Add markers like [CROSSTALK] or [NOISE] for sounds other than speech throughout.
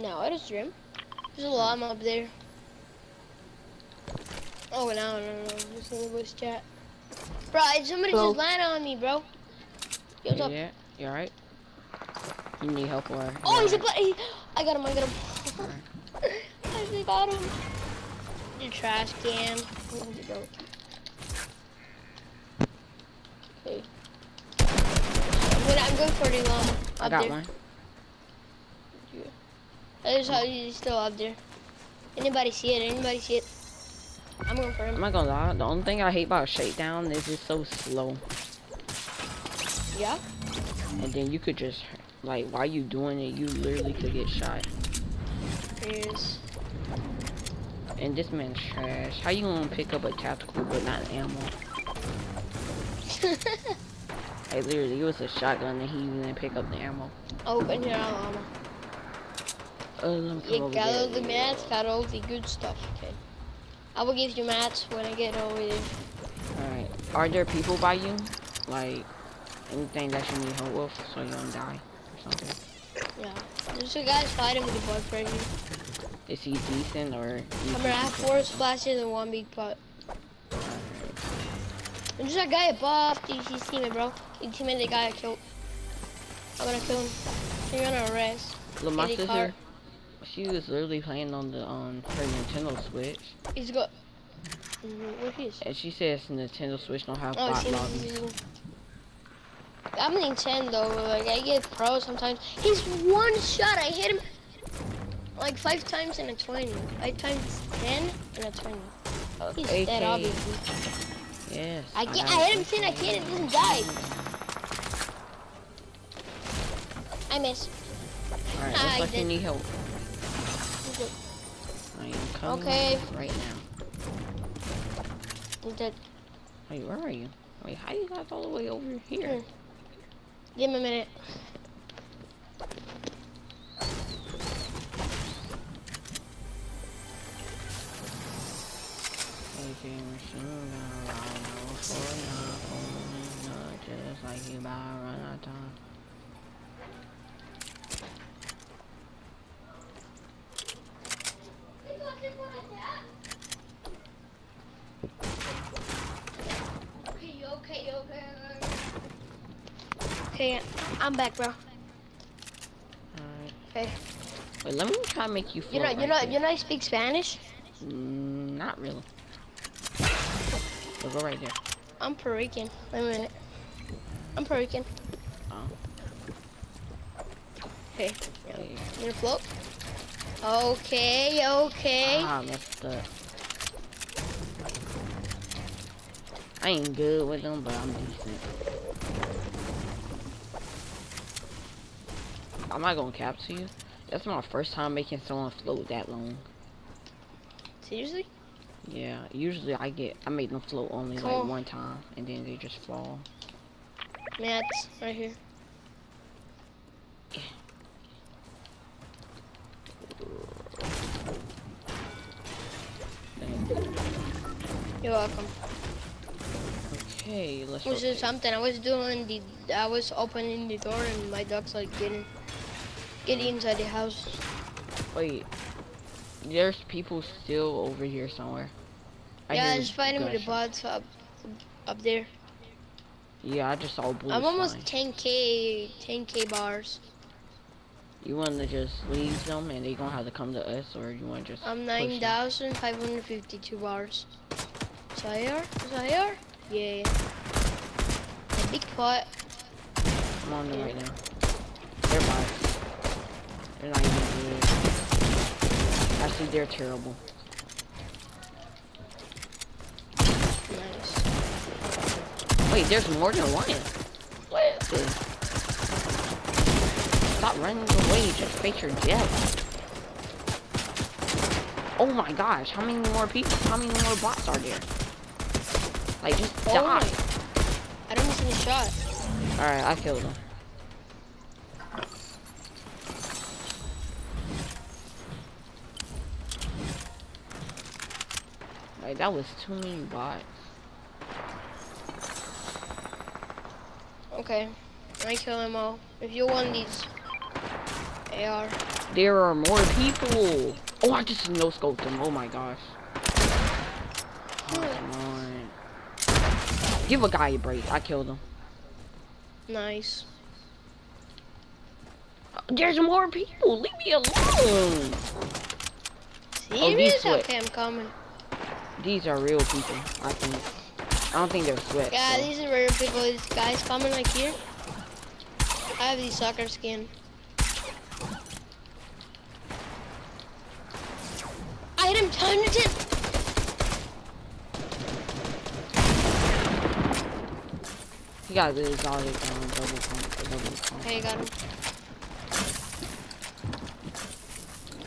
No, I just dream. There's a llama up there. Oh, no, no, no. This is the voice chat. Bro, somebody Hello. just landed on me, bro. Yo, what's up? Yeah, you alright? You need help or? Oh, he's a you but he, I got him, I got him. [LAUGHS] I actually got him. The trash can. Where'd it go? Okay. I'm gonna, I'm going for the llama. Um, I got there. one. I just how he's still up there. Anybody see it? Anybody see it? I'm going for I'm him. not gonna lie. The only thing I hate about shakedown is it's so slow. Yeah. And then you could just like while you doing it, you literally could get shot. Here's. And this man's trash. How you gonna pick up a tactical but not ammo? [LAUGHS] Like literally, it was a shotgun and he didn't pick up the ammo. Open your. Uh, You got all the mats, got all the good stuff. Okay. I will give you mats when I get over there. Alright. Are there people by you? Like anything that you need help with so you don't die or something? Yeah. There's a guy fighting with a bug right here. Is he decent or? I'm gonna have four splashes and one big pot. And there's a guy above. He's, he's teammate, bro. He's teammate the guy I killed. I'm gonna kill him. You're gonna arrest. Look, my sister, car. She was literally playing on the um her Nintendo Switch, He's got. Where he is? and she says Nintendo Switch don't have Oh, bot he's lobbies. in. I'm Nintendo. Like I get pro sometimes. He's one shot. I hit him like five times in a 20. Five times 10 in a 20. He's AK. dead, obviously. Yes. I, get, got I hit him 10. I can't. It doesn't die. I miss. Alright, looks I like you need help. He's dead. I am coming Okay. right now. He's dead. Wait, where are you? Wait, how you got all the way over here? Here. Give him a minute. AK machine gun, rhino for nothing, not just like you about run out of time. I'm back, bro. Alright. Okay. Wait, let me try to make you feel You know, you know, there. you know, I speak Spanish. Mm, not really. So go right there. I'm Puerto Rican. Wait a minute. I'm Puerto Rican. Oh. Okay. Yeah. You gonna float? Okay, okay. Ah, messed up. I ain't good with them, but I'm decent. I'm not gonna cap to you. That's my first time making someone float that long. Seriously? Yeah, usually I get I make them float only like one time, and then they just fall. Mats, right here. You're welcome. Okay, let's. Was something? I was doing the, I was opening the door and my dog's like getting, getting inside the house. Wait, there's people still over here somewhere. I yeah, I was fighting with the bots up, up there. Yeah, I just saw blue. I'm almost flying. 10k, 10k bars. You want to just leave them and they gonna have to come to us, or you want to just? I'm push them? 9,552 bars. Sayar? Sayar? Yeah. A big pot. I'm on them right now. They're bots. They're not even good. Actually, they're terrible. Nice. Wait, there's more than one. What is this? Stop running away. Just face your death. Oh my gosh, how many more people? How many more bots are there? Like, just Oh die. my. I don't miss any shot. Alright, I killed him. Like, that was too many bots. Okay. I kill them all. If you want these AR. There are more people. Oh, I just no scoped them. Oh my gosh. Oh, come on. Give a guy a break. I killed him. Nice. There's more people. Leave me alone. Oh, these okay, I'm coming. These are real people. I think. I don't think they're sweat. Yeah, so. these are real people. These guys coming like here. I have these soccer skin. I hit him time to ten. He got this exotic um, double pump. Double pump. Okay, got him.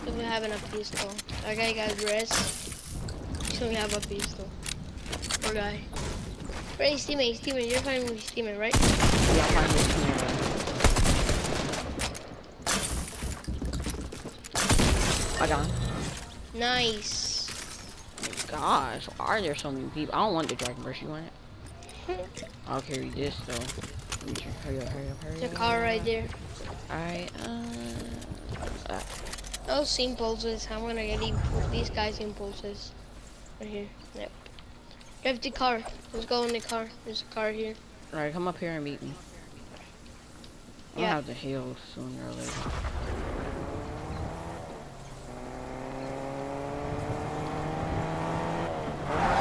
Doesn't have enough pistol. That guy got rest. Doesn't have a pistol. Poor guy. He's teammate, he's teammate. You're with his teammate, right? Yeah, I'm fine with him. I got him. Nice. Gosh, why are there so many people? I don't want the dragon brush. You want it? [LAUGHS] I'll carry this though. Hurry up. Hurry up, hurry up, The car right there. Alright, uh. Those impulses. I'm gonna get these guys impulses. Right here. Yep. Drive the car. Let's go in the car. There's a car here. Alright, come up here and meet me. I'm Yeah. gonna have to heal sooner or later.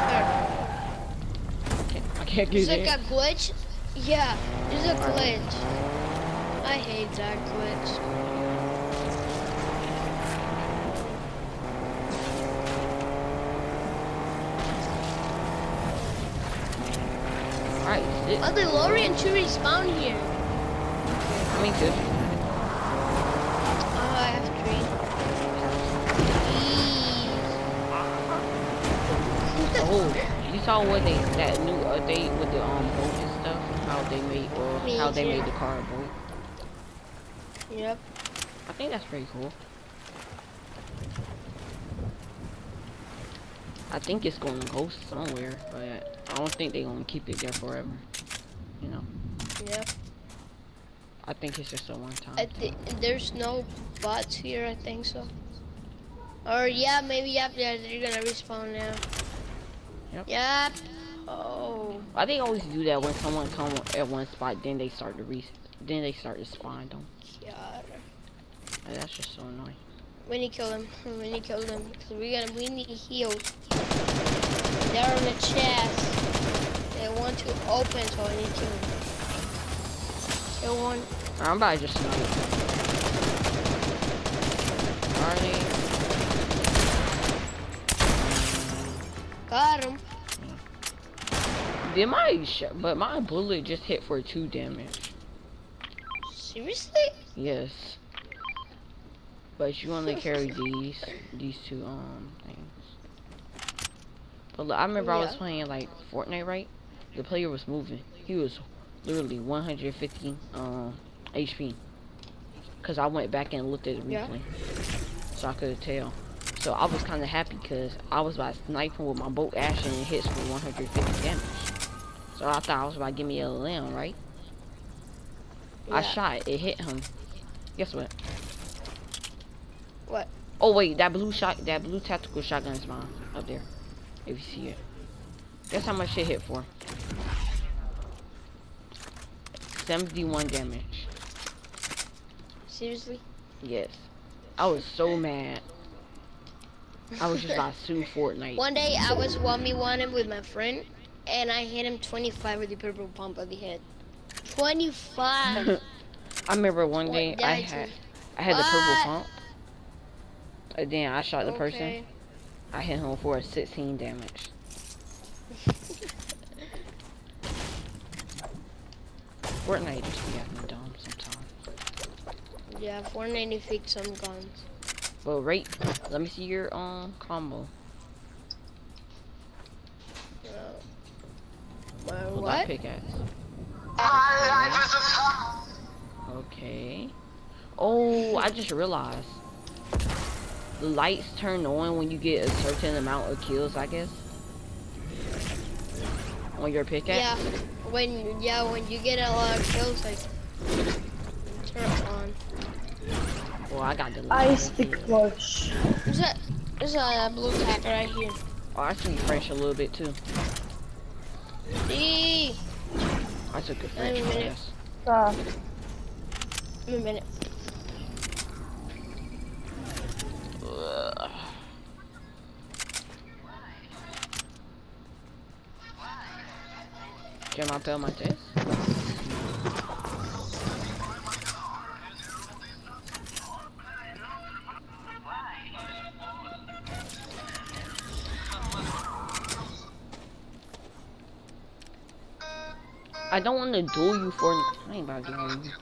There. I can't There's get like it. a glitch. Yeah. There's a glitch. I hate that glitch. Alright. Oh, the Lorian should respawn here. I mean, good. Oh, I have three. Oh, [LAUGHS] you saw what they that new update with the um boat and stuff? How they made or Me how they made the car boat? yep. I think that's pretty cool. I think it's going to go somewhere, but I don't think they're going to keep it there forever. You know, Yep. I think it's just a one time. I thi- there's no bots here, I think so. Or yeah, maybe yep, yeah, they're gonna respawn now. Yep. Yep. Oh. I think always do that when someone come at one spot, then they start to re, then they start to spawn them. God. That's just so annoying. We need to kill them. We need to kill them. Cause we gotta, we need heals. They're on the chest. They want to open, so I need to kill them. Kill one. I'm about to just snipe. Are? Got him. Did my sh but my bullet just hit for two damage. Seriously? Yes. But you only carry these these two um things. But look, I remember I was playing like Fortnite, right? The player was moving. He was literally 150 um HP. Cause I went back and looked at the Yeah. replay, so I could tell. So I was kind of happy because I was about to snipe with my bolt action and it hits for 150 damage. So I thought I was about to give me a limb, right? I shot, it hit him. Guess what? What? Oh wait, that blue shot, that blue tactical shotgun is mine up there. If you see it. Guess how much it hit for? 71 damage. Seriously? Yes. I was so mad. I was just about to sue [LAUGHS] Fortnite. One day I was 1v1 with my friend and I hit him 25 with the purple pump of the head. 25. [LAUGHS] I remember one day I had? I had the purple pump. And then I shot the person. I hit him for a 16 damage. [LAUGHS] Fortnite just be acting dumb sometimes. Yeah, 490 feet some guns. Well, rate. Let me see your um combo. Uh, well, Hold that what? pickaxe. Okay. Oh, I just realized. The lights turn on when you get a certain amount of kills, I guess. On your pickaxe? Yeah, when yeah when you get a lot of kills, like turn on. Well, I got the I speak Welsh. There's a, there's a blue pack right here. Oh, I speak French a little bit too. Eee. I took a Wait French class. Ah, Give me a minute. I fail my test? I don't want to duel you for. I ain't about to duel you.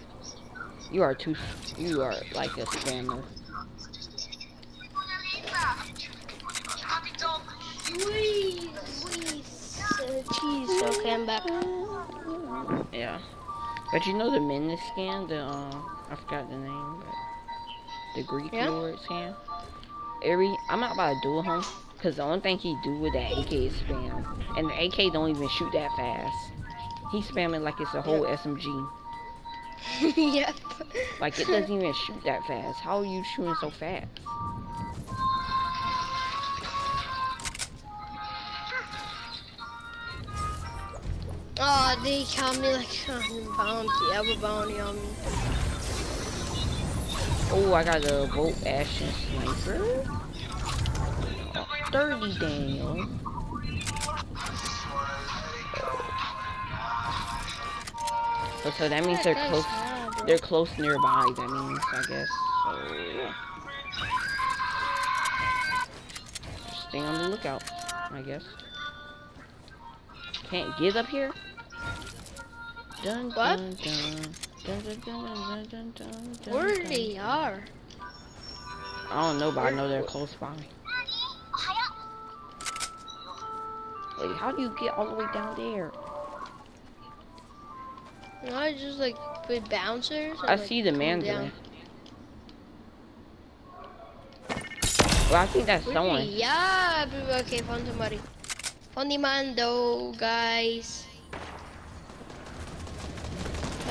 You are too. You are like a scammer. Cheese. Okay, I'm back. Yeah. But you know the Menace scan, the uh, I forgot the name, but the Greek Yeah? Lord scan. Every I'm not about to duel him, cause the only thing he do with that AK is spam, and the AK don't even shoot that fast. He's spamming like it's a whole SMG. [LAUGHS] yep. Like it doesn't even shoot that fast. How are you shooting so fast? Oh, they caught me like on bounty. Have a bounty on me. Oh, I got a Bolt Action Sniper. Oh, 30 Daniel. So, so that means they're close. They're close nearby. That means, I guess. So yeah. Stay on the lookout. I guess. Can't get up here. Dun What? dun dun. Where they are? I don't know, but I know they're close by. Wait, how do you get all the way down there? No, I just like with bouncers. I like, see the Mandarin. Well, I think that's someone. Yeah, okay, found somebody. Found the Mando, guys.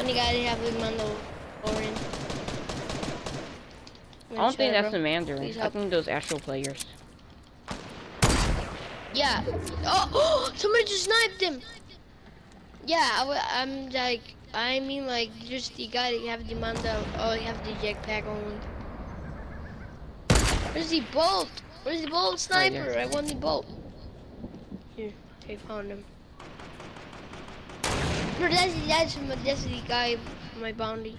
Found the guy that have the orange. I don't think that's the Mandarin. I think those actual players. Yeah. Oh, [GASPS] oh, somebody just sniped him. Yeah, I, am like, I mean like, just the guy that have the Mando. Oh, you have the jetpack on. Where's the bolt? Where's the bolt sniper? there. I want the bolt. Here, I found him. No, that's that's the guy my bounty.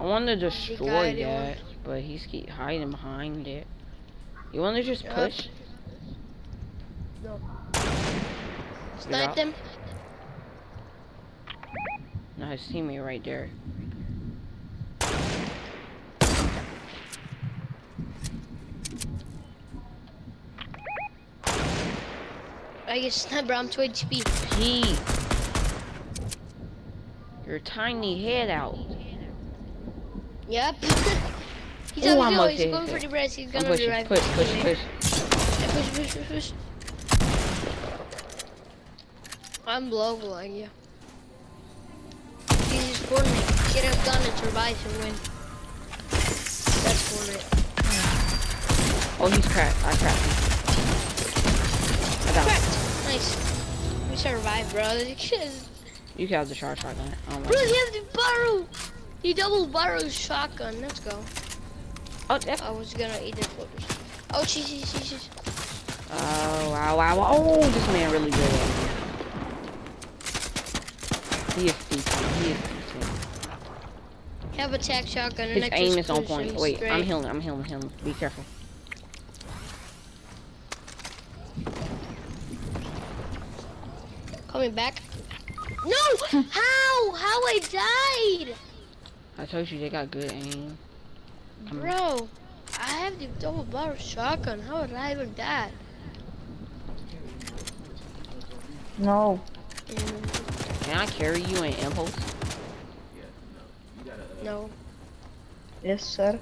I want to destroy want- that, but he's keep hiding behind it. You want to just push? Snipe out. them. No, his teammate right there. I get sniper. I'm 2 HP. Pete! Your tiny head out. Yep. [LAUGHS] he's Ooh, I'm okay, He's going for the rest. He's I'm gonna pushing. revive Push, push, push. Yeah, push, push, push, push. I'm global, like you. Is Fortnite. Get a gun and survive and win. That's for Fortnite. Oh, he's cracked. I cracked him. I got Nice. We survived, bro. [LAUGHS] You can have the shot shotgun. I bro, he has the barrel. He double barrel shotgun. Let's go. Oh, that. I was gonna eat the flippers. Oh, jeez, jeez, jeez, jeez. Oh, wow, wow. Oh, this man really good at me. He is decent. He is decent. Have attack shotgun His aim is on point. Wait, I'm healing. I'm healing him. Be careful. Coming back. No! How? How I died? I told you they got good aim. Come on. Bro, I have the double barrel shotgun. How would I even die? No. Can I carry you in impulse? no. Yes, sir.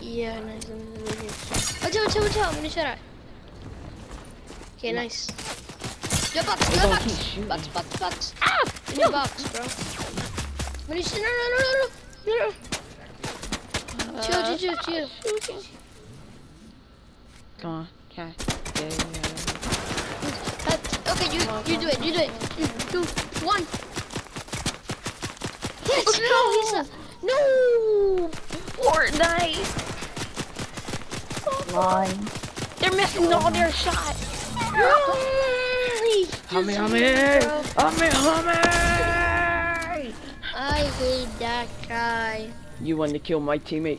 Yeah, nice. I'm really good. Watch out, watch out, watch out. I'm gonna shut out. Okay, nice. The box, They the gonna box. keep shooting. Box, box, box. Ah! In the box, bro. I'm gonna shoot. No, no, no, no, no. No, no. Chill, chill, chill, chill. Come on. Okay. Yeah, yeah, yeah. Uh, okay, you you do it, you do it. Two, two, one. Yes, Let's no, he's a, no. Fortnite. Nine. They're missing all their shots. Really? Hummy, hummy, hummy, hummy. I hate that guy. You want to kill my teammate?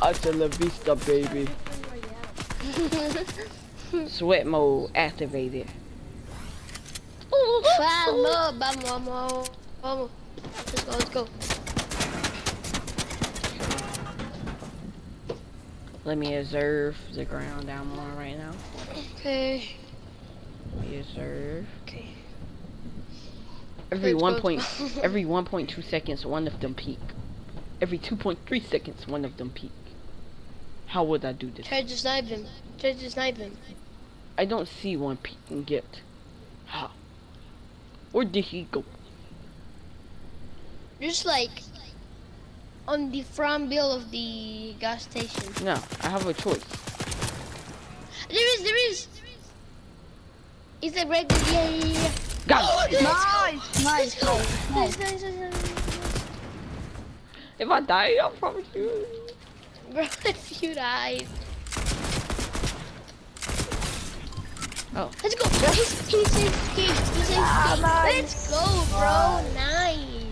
Hasta la vista, baby. [LAUGHS] Sweat mode activated. Vamos, vamos, vamos, vamos. Let's go, let's go. Let me observe the ground I'm on right now. Okay. Let me. Okay. Every Let's [LAUGHS] one point, every 1.2 seconds, one of them peak. Every 2.3 seconds, one of them peak. How would I do this? Try to snipe him. Try to snipe him. I don't see one peak and get. How? Where did he go? Just like on the front bill of the gas station. No, I have a choice. There is, there is. It's it red. Yeah, yeah, yeah. Got it. Nice, nice, Let's go. nice, Nice, nice. nice, nice, nice. If I die, I'll promise you. Bro, [LAUGHS] if you died. Oh. Let's go. He's, he's escaped. He's escaped. Ah, nice. Let's go, bro. Nice.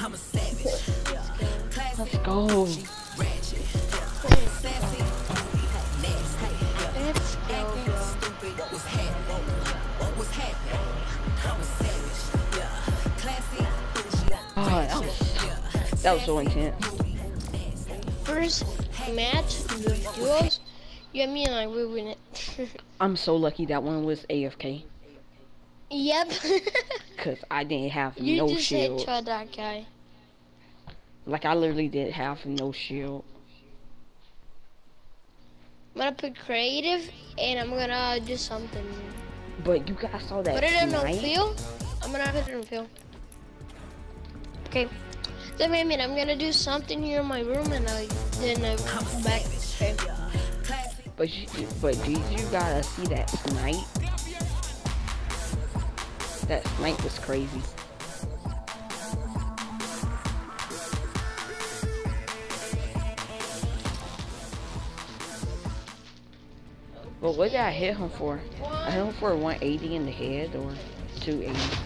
I'm a savage. Let's go. That was so intense. First match, the duos, you and me and I, we win it. [LAUGHS] I'm so lucky that one was AFK. yep. [LAUGHS] Cause I didn't have you no just shield. headshot that guy. Like I literally did have no shield. I'm gonna put creative and I'm gonna do something. But you guys saw that Put it in no field. I'm gonna put it in field. Okay. So wait a minute, I'm gonna do something here in my room and I then I come back. But you, but did you gotta see that snipe? That snipe was crazy. But what did I hit him for? I hit him for 180 in the head or 280.